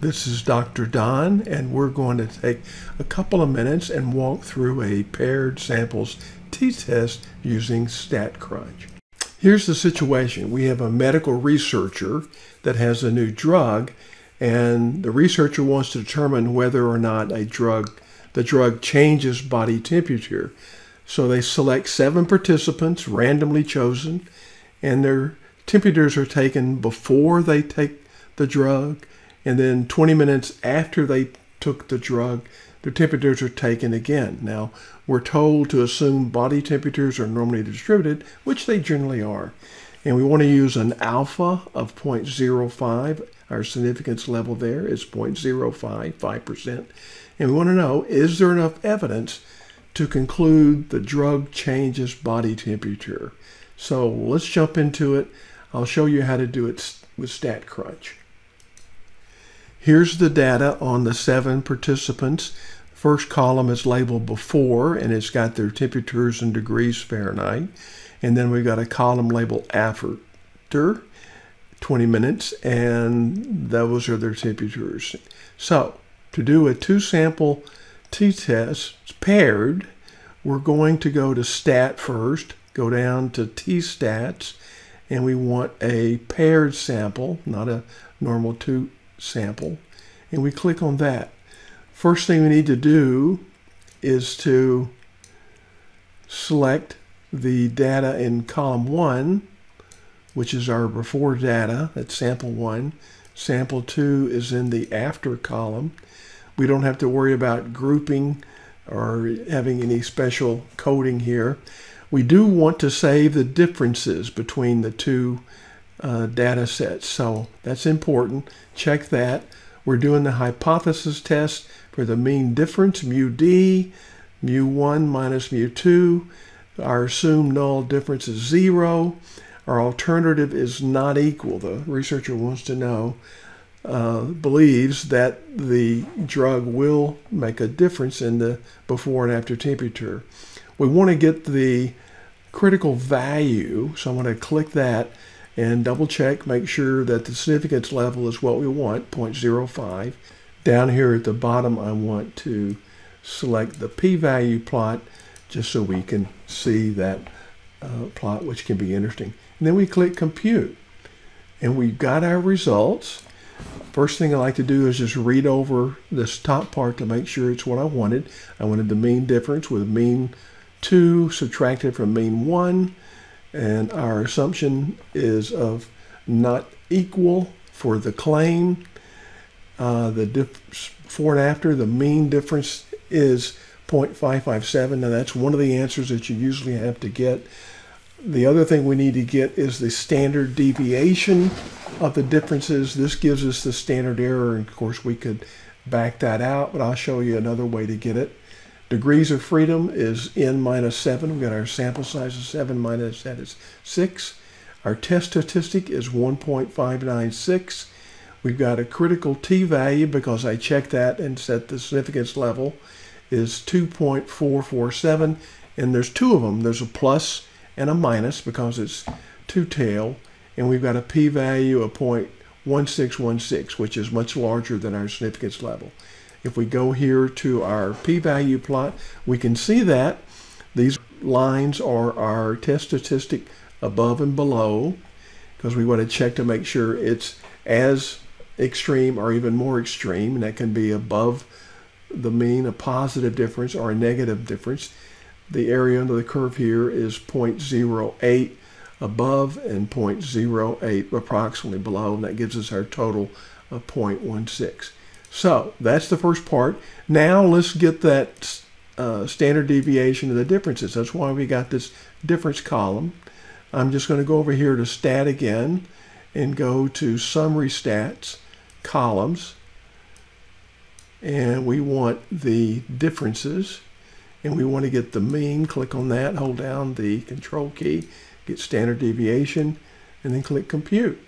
This is Dr. Dawn, and we're going to take a couple of minutes and walk through a paired samples t-test using StatCrunch. Here's the situation. We have a medical researcher that has a new drug, and the researcher wants to determine whether or not a drug, the drug changes body temperature. So they select seven participants, randomly chosen, and their temperatures are taken before they take the drug and then 20 minutes after they took the drug, their temperatures are taken again. Now, we're told to assume body temperatures are normally distributed, which they generally are. And we want to use an alpha of 0.05. Our significance level there is 0.05, 5%. And we want to know, is there enough evidence to conclude the drug changes body temperature? So let's jump into it. I'll show you how to do it with StatCrunch. Here's the data on the seven participants. First column is labeled before and it's got their temperatures in degrees Fahrenheit. And then we've got a column labeled after 20 minutes and those are their temperatures. So to do a two sample t-test paired, we're going to go to stat first, go down to t-stats, and we want a paired sample, not a normal two sample, and we click on that. First thing we need to do is to select the data in column 1, which is our before data, that's sample 1. Sample 2 is in the after column. We don't have to worry about grouping or having any special coding here. We do want to save the differences between the two uh, data sets. So that's important. Check that. We're doing the hypothesis test for the mean difference, mu d, mu1 minus mu2. Our assumed null difference is zero. Our alternative is not equal. The researcher wants to know, uh, believes that the drug will make a difference in the before and after temperature. We want to get the critical value, so I'm going to click that and double check, make sure that the significance level is what we want, 0.05. Down here at the bottom, I want to select the p-value plot just so we can see that uh, plot, which can be interesting. And then we click compute. And we've got our results. First thing I like to do is just read over this top part to make sure it's what I wanted. I wanted the mean difference with mean 2 subtracted from mean 1 and our assumption is of not equal for the claim. Uh, the before and after, the mean difference is 0.557. Now that's one of the answers that you usually have to get. The other thing we need to get is the standard deviation of the differences. This gives us the standard error. And of course, we could back that out, but I'll show you another way to get it. Degrees of freedom is n minus 7. We've got our sample size of 7 minus that is 6. Our test statistic is 1.596. We've got a critical t-value because I checked that and set the significance level is 2.447 and there's two of them. There's a plus and a minus because it's two-tail. and we've got a p-value of 0.1616 which is much larger than our significance level. If we go here to our p-value plot, we can see that these lines are our test statistic above and below because we want to check to make sure it's as extreme or even more extreme and that can be above the mean, a positive difference or a negative difference. The area under the curve here is 0.08 above and 0.08 approximately below and that gives us our total of 0.16. So that's the first part. Now let's get that uh, standard deviation of the differences. That's why we got this difference column. I'm just going to go over here to stat again and go to summary stats, columns, and we want the differences and we want to get the mean. Click on that, hold down the control key, get standard deviation, and then click compute.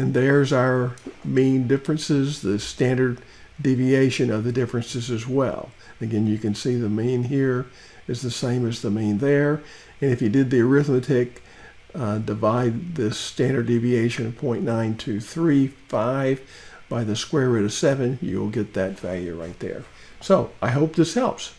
And there's our mean differences, the standard deviation of the differences as well. Again, you can see the mean here is the same as the mean there. And if you did the arithmetic, uh, divide the standard deviation of 0.9235 by the square root of 7, you'll get that value right there. So I hope this helps.